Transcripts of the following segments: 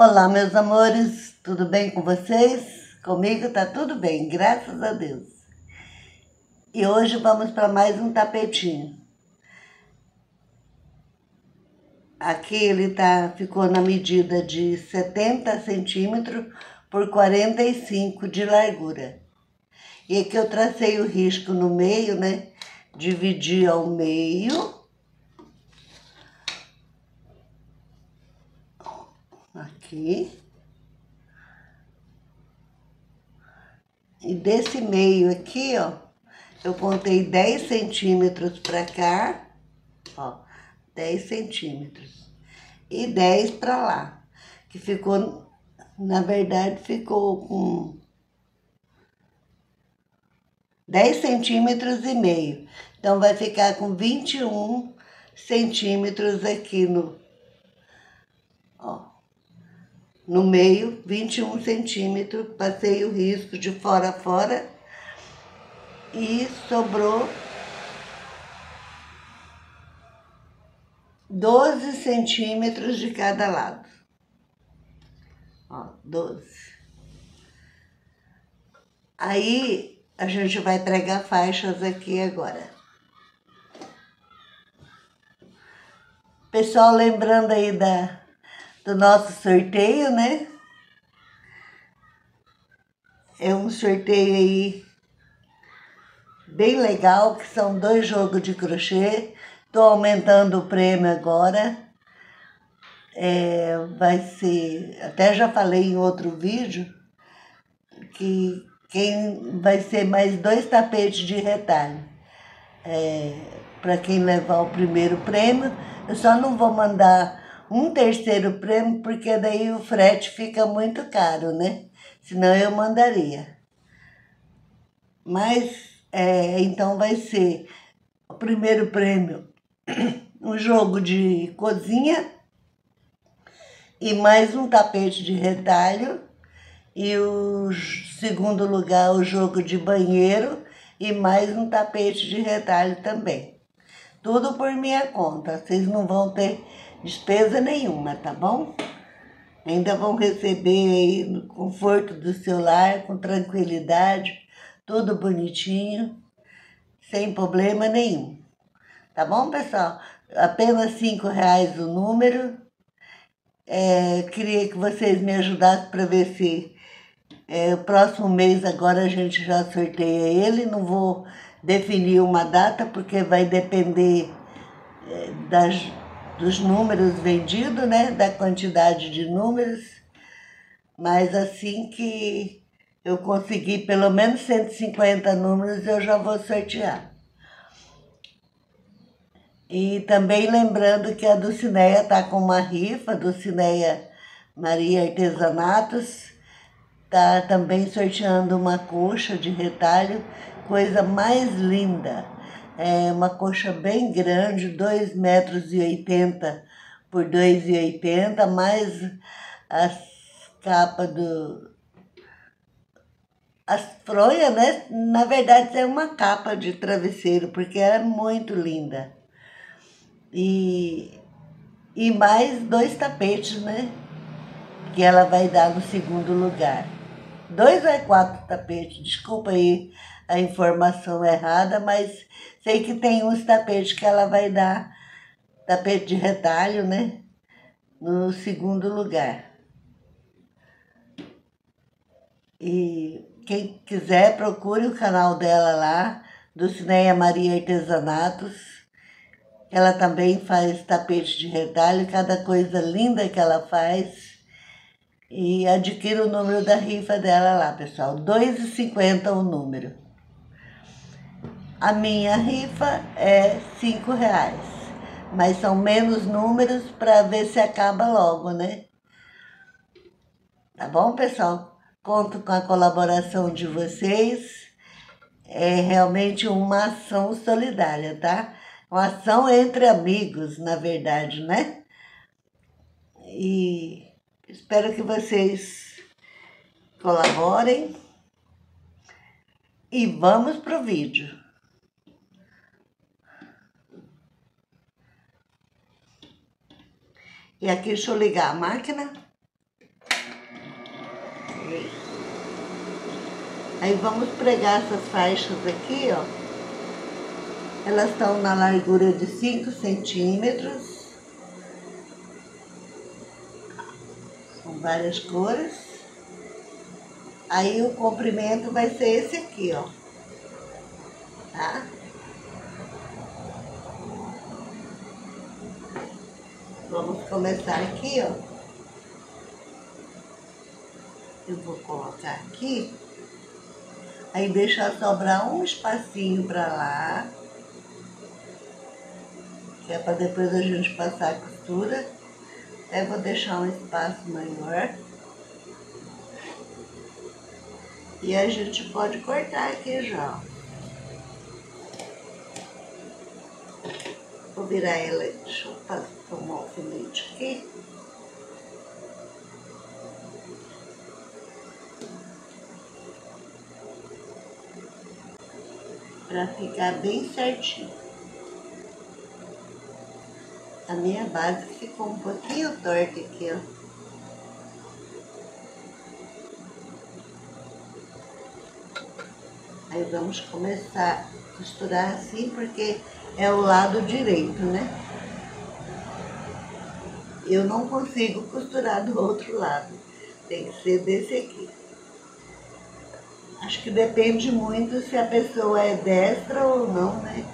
Olá, meus amores, tudo bem com vocês? Comigo tá tudo bem, graças a Deus. E hoje vamos para mais um tapetinho. Aqui ele tá, ficou na medida de 70 centímetros por 45 de largura. E aqui eu tracei o risco no meio, né? Dividi ao meio aqui. E desse meio aqui, ó, eu contei 10 centímetros pra cá, ó, 10 centímetros. E 10 pra lá, que ficou, na verdade, ficou com 10 centímetros e meio. Então, vai ficar com 21 centímetros aqui no, ó, no meio, 21 centímetros, passei o risco de fora a fora e sobrou 12 centímetros de cada lado. Ó, 12. Aí, a gente vai pregar faixas aqui agora. Pessoal, lembrando aí da, do nosso sorteio, né? É um sorteio aí bem legal, que são dois jogos de crochê. Tô aumentando o prêmio agora. É, vai ser, até já falei em outro vídeo, que quem vai ser mais dois tapetes de retalho. É, para quem levar o primeiro prêmio, eu só não vou mandar um terceiro prêmio, porque daí o frete fica muito caro, né? Senão eu mandaria. Mas, é, então vai ser o primeiro prêmio, um jogo de cozinha e mais um tapete de retalho. E o segundo lugar, o jogo de banheiro e mais um tapete de retalho também. Tudo por minha conta, vocês não vão ter despesa nenhuma, tá bom? Ainda vão receber aí no conforto do seu lar, com tranquilidade, tudo bonitinho, sem problema nenhum. Tá bom, pessoal? Apenas cinco reais o número. É, queria que vocês me ajudassem para ver se é, o próximo mês agora a gente já sorteia ele. Não vou definir uma data porque vai depender é, das dos números vendidos, né? Da quantidade de números. Mas assim que eu conseguir pelo menos 150 números, eu já vou sortear. E também lembrando que a Dulcineia está com uma rifa, Dulcineia Maria Artesanatos, está também sorteando uma coxa de retalho, coisa mais linda é uma coxa bem grande, 2,80 metros e 80 por 2,80, mais as capas do... As fronhas, né? Na verdade, é uma capa de travesseiro, porque é muito linda. E, e mais dois tapetes, né? Que ela vai dar no segundo lugar. Dois ou quatro tapetes, desculpa aí a informação errada, mas sei que tem uns tapetes que ela vai dar, tapete de retalho, né? No segundo lugar. E quem quiser, procure o canal dela lá, do Cineia Maria Artesanatos. Ela também faz tapete de retalho, cada coisa linda que ela faz. E adquira o número da rifa dela lá, pessoal. R$ 2,50 o número. A minha rifa é cinco reais, mas são menos números para ver se acaba logo, né? Tá bom, pessoal? Conto com a colaboração de vocês. É realmente uma ação solidária, tá? Uma ação entre amigos, na verdade, né? E espero que vocês colaborem. E vamos pro vídeo. E aqui, deixa eu ligar a máquina. Aí vamos pregar essas faixas aqui, ó. Elas estão na largura de 5 centímetros. São várias cores. Aí o comprimento vai ser esse aqui, ó. Tá? Vamos começar aqui, ó. Eu vou colocar aqui. Aí deixar sobrar um espacinho para lá. Que é para depois a gente passar a costura. Até vou deixar um espaço maior. E a gente pode cortar aqui já, ó. Vou virar ela, deixa eu tomar aqui. Pra ficar bem certinho. A minha base ficou um pouquinho torta aqui, ó. Aí vamos começar a costurar assim, porque é o lado direito, né? Eu não consigo costurar do outro lado. Tem que ser desse aqui. Acho que depende muito se a pessoa é destra ou não, né?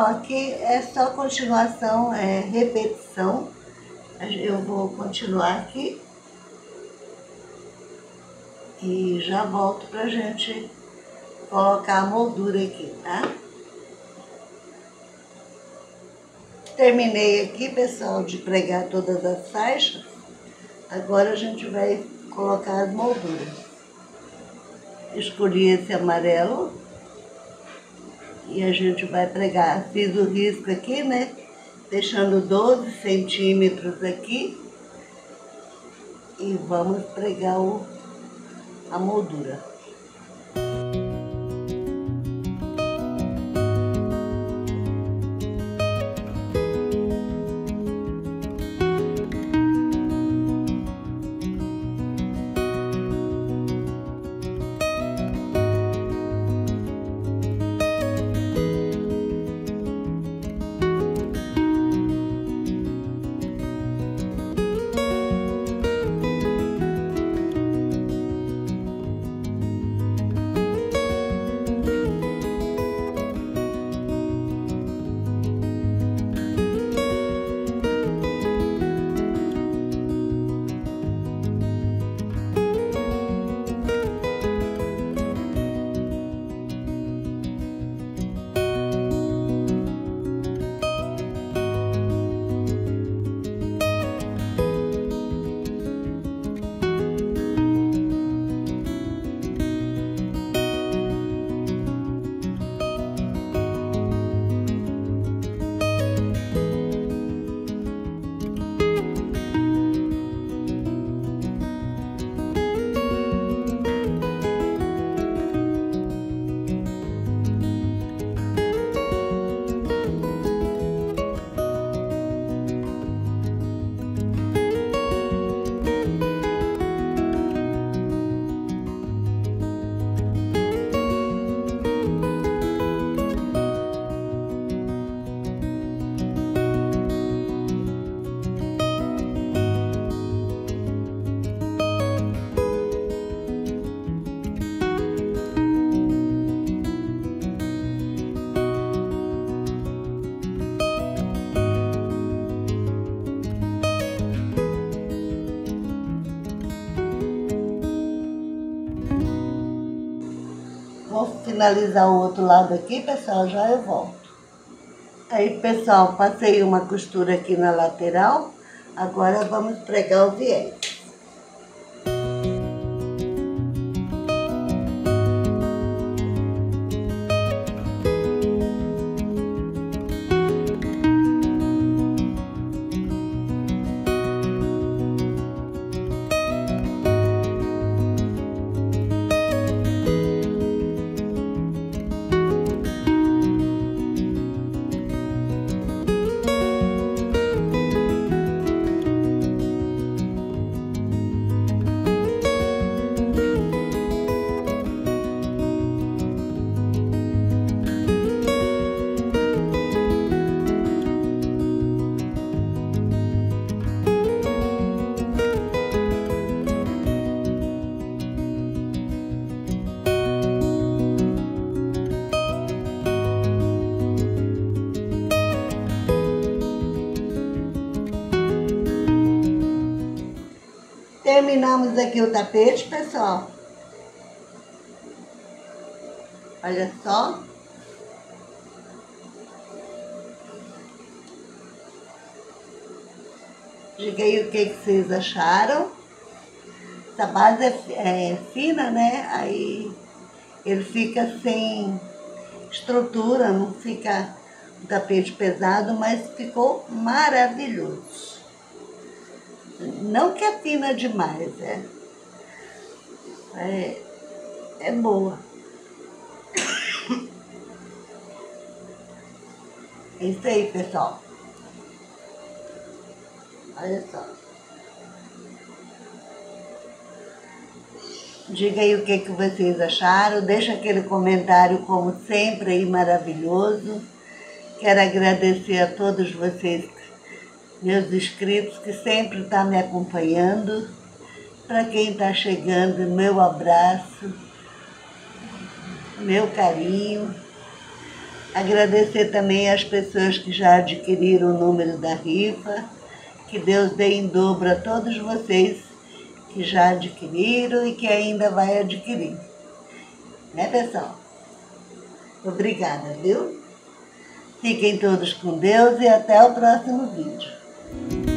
Pessoal, aqui é só continuação, é repetição. Eu vou continuar aqui. E já volto pra gente colocar a moldura aqui, tá? Terminei aqui, pessoal, de pregar todas as faixas. Agora a gente vai colocar as molduras. Escolhi esse amarelo. E a gente vai pregar. Fiz o risco aqui, né? Deixando 12 centímetros aqui. E vamos pregar o, a moldura. Finalizar o outro lado aqui, pessoal, já eu volto. Aí, pessoal, passei uma costura aqui na lateral. Agora vamos pregar o viés. Terminamos aqui o tapete, pessoal. Olha só. Diga aí o que, que vocês acharam. Essa base é, é fina, né? Aí ele fica sem estrutura, não fica um tapete pesado, mas ficou maravilhoso. Não que é fina demais, é, é, é boa. É isso aí, pessoal. Olha só. Diga aí o que, que vocês acharam. Deixa aquele comentário, como sempre, aí maravilhoso. Quero agradecer a todos vocês meus inscritos que sempre estão tá me acompanhando. Para quem está chegando, meu abraço, meu carinho. Agradecer também às pessoas que já adquiriram o número da rifa. Que Deus dê em dobro a todos vocês que já adquiriram e que ainda vai adquirir. Né, pessoal? Obrigada, viu? Fiquem todos com Deus e até o próximo vídeo. Bye.